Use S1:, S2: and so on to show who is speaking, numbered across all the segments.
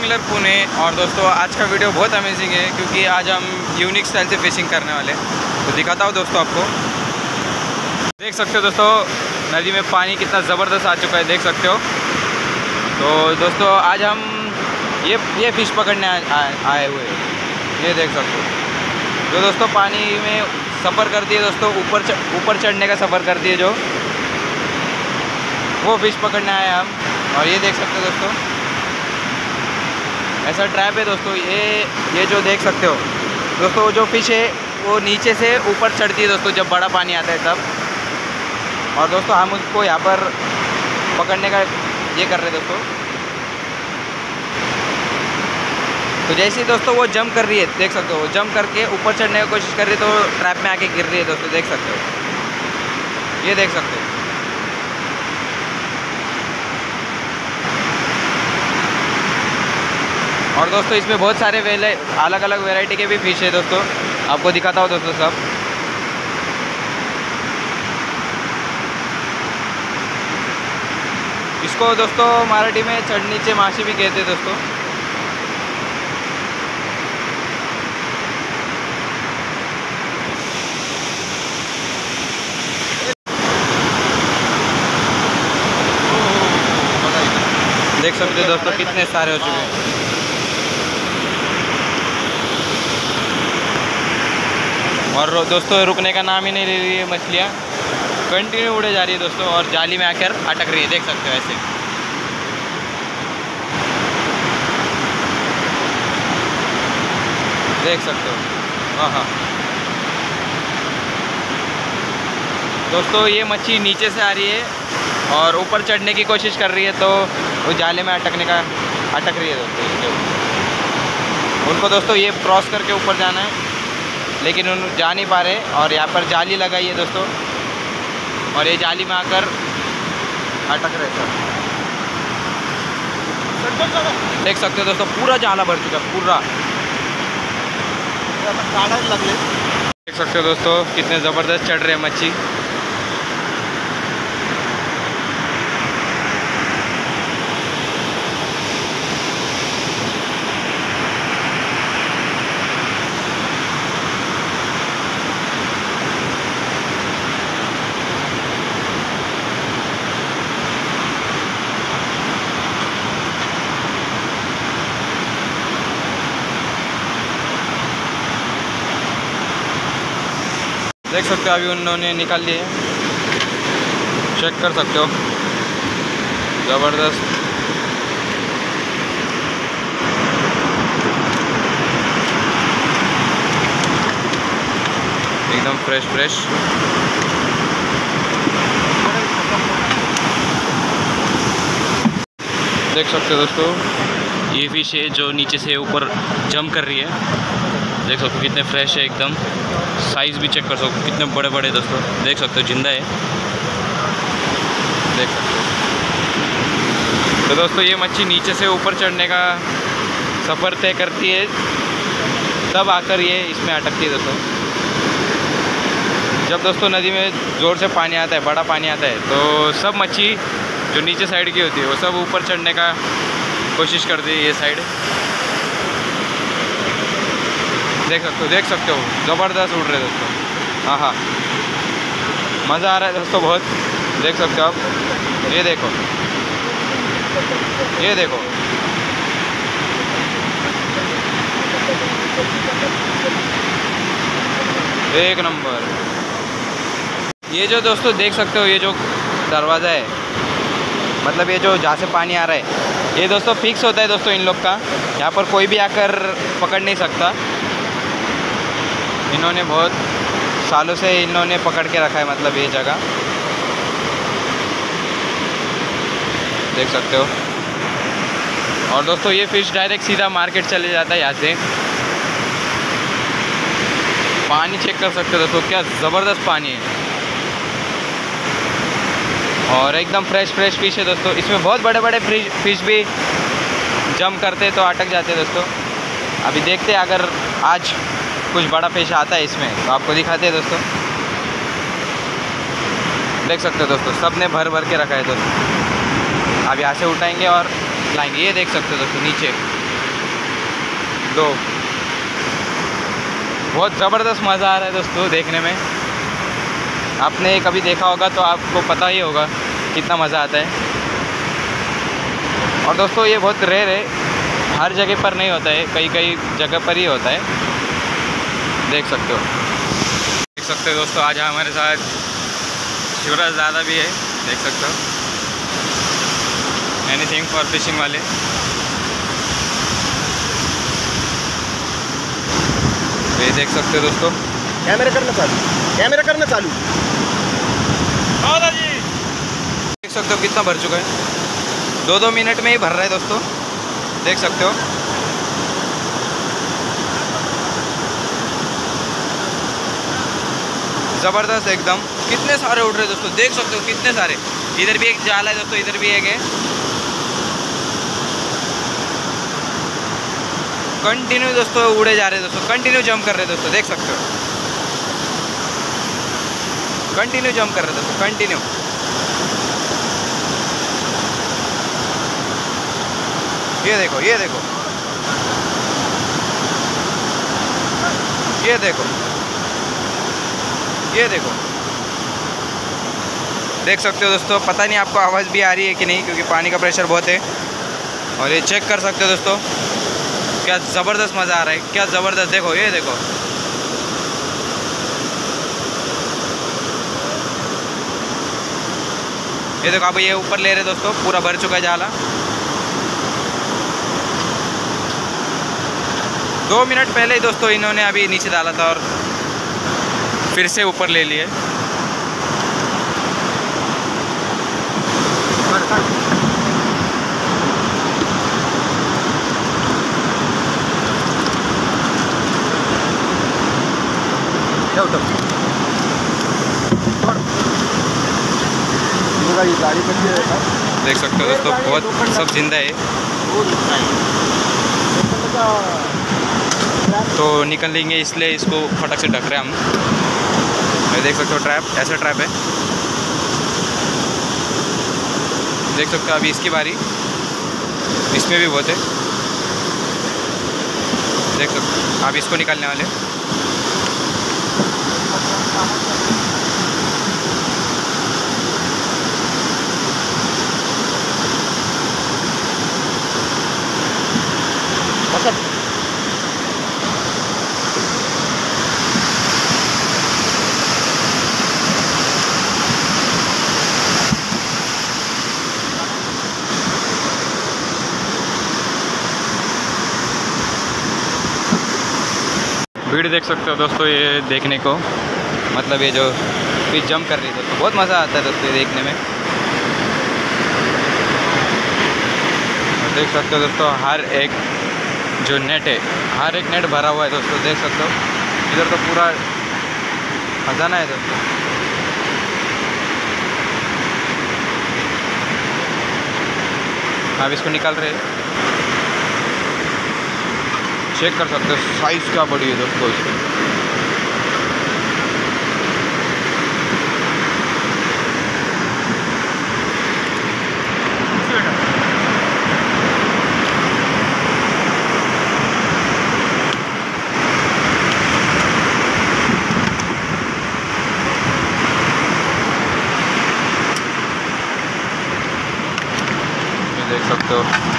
S1: Angler Pune और दोस्तों, आज का वीडियो बहुत अमेजिंग है क्योंकि आज हम यूनिक स्टाइल से फिशिंग करने वाले हैं। तो दिखाता हूँ दोस्तों आपको। देख सकते हो दोस्तों, नदी में पानी कितना ज़बरदस्त आ चुका है, देख सकते हो। तो दोस्तों, आज हम ये ये फ़िश पकड़ने आए हुए ये देख सकते हो। जो दोस्तों पानी में सफ़र करती है दोस्तों, ऊपर ऊपर चढ़ने का सफ़र करती है जो। वो फ़िश पकड़ने आए हम। और ये देख सकते हो दोस्तों। ऐसा ट्रैप है दोस्तों, ये ये जो देख सकते हो। दोस्तों जो फ़िश है, वो नीचे से ऊपर चढ़ती है दोस्तों, जब बड़ा पानी आता है तब। और दोस्तों, हम उसको यहाँ पर पकड़ने का ये कर रहे दोस्तों। तो जैसे ही दोस्तों, वो जंप कर रही है, देख सकते हो जंप करके ऊपर चढ़ने की कोशिश कर रही है तो ट्रैप में आके गिर रही है दोस्तों, देख सकते हो। ये देख सकते हो। और दोस्तों, इसमें बहुत सारे वेले अलग अलग वेराइटी के भी फ़िश है दोस्तों। आपको दिखाता हूँ दोस्तों सब। इसको दोस्तों, मराठी में चढ़नीचे माशी भी कहते हैं दोस्तों। देख सकते हो दोस्तों, कितने सारे हो चुके हैं। और दोस्तों, रुकने का नाम ही नहीं ले रही है मछलियाँ। कंटिन्यू उड़े जा रही है दोस्तों, और जाली में आकर अटक रही है, देख सकते हो ऐसे। देख सकते हो। हाँ हाँ। दोस्तों, ये मच्छी नीचे से आ रही है, और ऊपर चढ़ने की कोशिश कर रही है तो वो जाले में अटकने का, अटक रही है दोस्तों उनको दोस्तों, ये क्रॉस करके ऊपर जाना है। लेकिन उन जा नहीं पा रहे और यहाँ पर जाली लगाई है दोस्तों। और ये जाली में आकर अटक रहे सर देख सकते हो दोस्तों, पूरा जाला भर चुका है, पूरा। देख सकते हो दोस्तों, कितने ज़बरदस्त चढ़ रहे हैं मच्छी। सकते हो, अभी उन्होंने निकाल लिए। चेक कर सकते हो। ज़बरदस्त। एकदम फ्रेश फ्रेश देख सकते हो दोस्तों, ये फ़िश है जो नीचे से ऊपर जंप कर रही है। देख सकते हो कितने फ्रेश है एकदम। साइज़ भी चेक कर सकते हो, कितने बड़े बड़े दोस्तों। देख सकते हो, ज़िंदा है। देख सकते हो। तो दोस्तों, ये मच्छी नीचे से ऊपर चढ़ने का सफ़र तय करती है। तब आकर ये इसमें अटकती है दोस्तों। जब दोस्तों नदी में ज़ोर से पानी आता है, बड़ा पानी आता है तो सब मच्छी जो नीचे साइड की होती है, वो सब ऊपर चढ़ने का कोशिश करती है ये साइड देख सकते हो, देख सकते हो। ज़बरदस्त उड़ रहे दोस्तों। हाँ हाँ। मज़ा आ रहा है दोस्तों बहुत। देख सकते हो आप। ये देखो। ये देखो। एक नंबर। ये जो दोस्तों देख सकते हो, ये जो दरवाज़ा है मतलब ये जो जहाँ से पानी आ रहा है, ये दोस्तों फिक्स होता है दोस्तों इन लोग का। यहाँ पर कोई भी आकर पकड़ नहीं सकता। इन्होंने बहुत सालों से इन्होंने पकड़ के रखा है मतलब ये जगह। देख सकते हो। और दोस्तों, ये फ़िश डायरेक्ट सीधा मार्केट चले जाता है यहाँ से। पानी चेक कर सकते हो दोस्तों, क्या ज़बरदस्त पानी है। और एकदम फ्रेश फ्रेश फ़िश है दोस्तों। इसमें बहुत बड़े बड़े फ़िश भी जम करते तो अटक जाते दोस्तों। अभी देखते हैं, अगर आज कुछ बड़ा फ़िश आता है इसमें। तो आपको दिखाते हैं दोस्तों। देख सकते हो दोस्तों सबने भर भर के रखा है दोस्तों। आप यहाँ से उठाएँगे और लाएँगे। ये देख सकते हो दोस्तों, नीचे। दो। बहुत ज़बरदस्त मज़ा आ रहा है दोस्तों देखने में। आपने कभी देखा होगा तो आपको पता ही होगा कितना मज़ा आता है। और दोस्तों ये बहुत रेयर है। हर जगह पर नहीं होता है कई कई जगह पर ही होता है। देख सकते हो। देख सकते हो दोस्तों आज हमारे साथ शिवराज दादा भी है देख सकते हो। एनीथिंग फॉर फिशिंग वाले। तो ये देख सकते हो दोस्तों।
S2: कैमरा करना चालू। कैमरा करना चालू। दादाजी।
S1: देख सकते हो कितना भर चुका है। दो दो मिनट में ही भर रहा है दोस्तों। देख सकते हो। ज़बरदस्त एकदम। कितने सारे उड़ रहे हैं दोस्तों? देख सकते हो कितने सारे। इधर भी एक जाल है दोस्तों, इधर भी एक है। कंटिन्यू दोस्तों, उड़े जा रहे हैं दोस्तों। कंटिन्यू जंप कर रहे हैं दोस्तों, देख सकते हो। कंटिन्यू जंप कर रहे दोस्तों कंटिन्यू ये देखो ये देखो। ये देखो। ये देखो। देख सकते हो दोस्तों, पता नहीं आपको आवाज़ भी आ रही है कि नहीं, क्योंकि पानी का प्रेशर बहुत है। और ये चेक कर सकते हो दोस्तों, क्या ज़बरदस्त मज़ा आ रहा है, क्या ज़बरदस्त। देखो, ये देखो। ये देखो, आप ये ऊपर ले रहे दोस्तों, पूरा भर चुका है जाला। दो मिनट पहले ही दोस्तों इन्होंने अभी नीचे डाला था और फिर से ऊपर ले लिए। देख सकते हो दोस्तों, बहुत सब ज़िंदा है। तो निकल लेंगे इसलिए इसको फटक से ढक रहे हम। ये देख सकते हो ट्रैप ऐसा ट्रैप है। देख सकते हो अभी इसकी बारी। इसमें भी बहुत है। देख सकते हो, आप इसको निकालने वाले भीड़ देख सकते हो दोस्तों ये देखने को। मतलब ये जो फ़िश जंप कर रही है दोस्तों, बहुत मज़ा आता है दोस्तों ये देखने में। देख सकते हो दोस्तों हर एक जो नेट है, हर एक नेट भरा हुआ है दोस्तों, देख सकते हो। इधर तो पूरा खजाना है दोस्तों। आप इसको निकाल रहे हैं। चेक कर सकते हो। साइज़ क्या बड़ी है दोस्तों इसकी? देख सकते हो।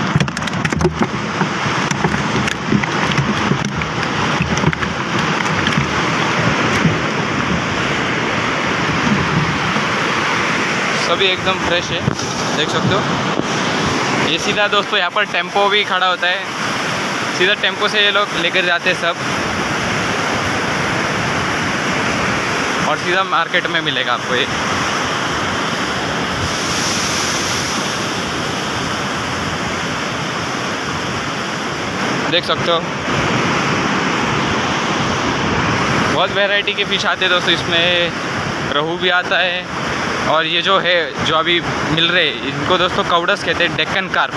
S1: सभी एकदम फ्रेश है। देख सकते हो। ये सीधा दोस्तों यहाँ पर टेंपो भी खड़ा होता है। सीधा टेंपो से ये लोग लेकर जाते हैं सब। और सीधा मार्केट में मिलेगा आपको ये। देख सकते हो। बहुत वैरायटी के फ़िश आते हैं दोस्तों, इसमें रहू भी आता है। और ये जो है, जो अभी मिल रहे, इनको दोस्तों कौड़स कहते हैं, डेक्कन कार्प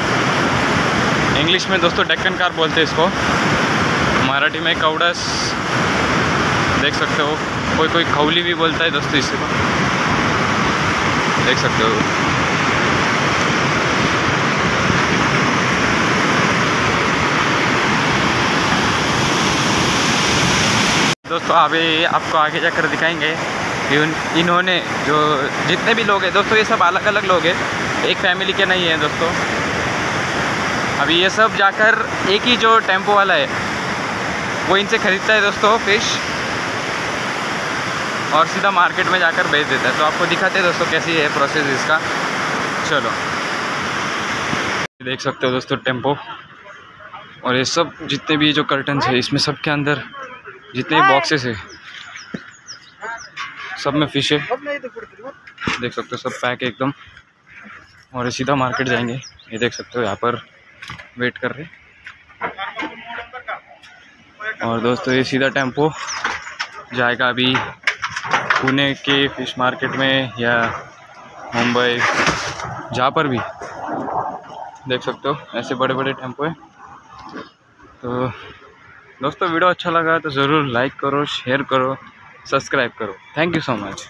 S1: इंग्लिश में दोस्तों डेक्कन कार्प बोलते हैं इसको। मराठी में कवड़स, देख सकते हो। कोई कोई खौली भी बोलता है दोस्तों इसे। देख सकते हो। दोस्तों, अभी आपको आगे जाकर दिखाएँगे। इन्होंने जो जितने भी लोग हैं दोस्तों ये सब अलग अलग लोग हैं। एक फैमिली के नहीं हैं दोस्तों। अभी ये सब जाकर एक ही जो टेंपो वाला है वो इनसे ख़रीदता है दोस्तों फ़िश और सीधा मार्केट में जाकर बेच देता है। तो आपको दिखाते हैं दोस्तों कैसी है प्रोसेस इसका। चलो। देख सकते हो दोस्तों टेंपो। और ये सब जितने भी जो कर्टन्स है इसमें सब के अंदर जितने बॉक्सेस है। सब में फ़िश है। देख सकते हो सब पैक है एकदम। और ये सीधा मार्केट जाएँगे। ये देख सकते हो यहाँ पर वेट कर रहे और दोस्तों ये सीधा टेंपो जाएगा अभी पुणे के फ़िश मार्केट में या मुंबई जहाँ पर भी। देख सकते हो ऐसे बड़े बड़े टेंपो हैं। तो दोस्तों वीडियो अच्छा लगा तो ज़रूर लाइक करो शेयर करो। सब्सक्राइब करो। Thank you so much